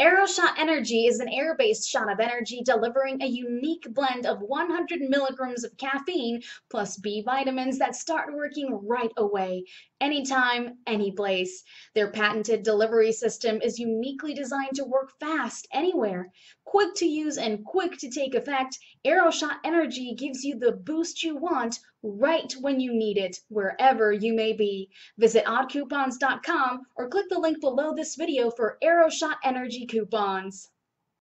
AeroShot Energy is an air-based shot of energy delivering a unique blend of 100 milligrams of caffeine plus B vitamins that start working right away, anytime, any place. Their patented delivery system is uniquely designed to work fast anywhere. Quick to use and quick to take effect, AeroShot Energy gives you the boost you want right when you need it, wherever you may be. Visit oddcoupons.com or click the link below this video for AeroShot Energy coupons.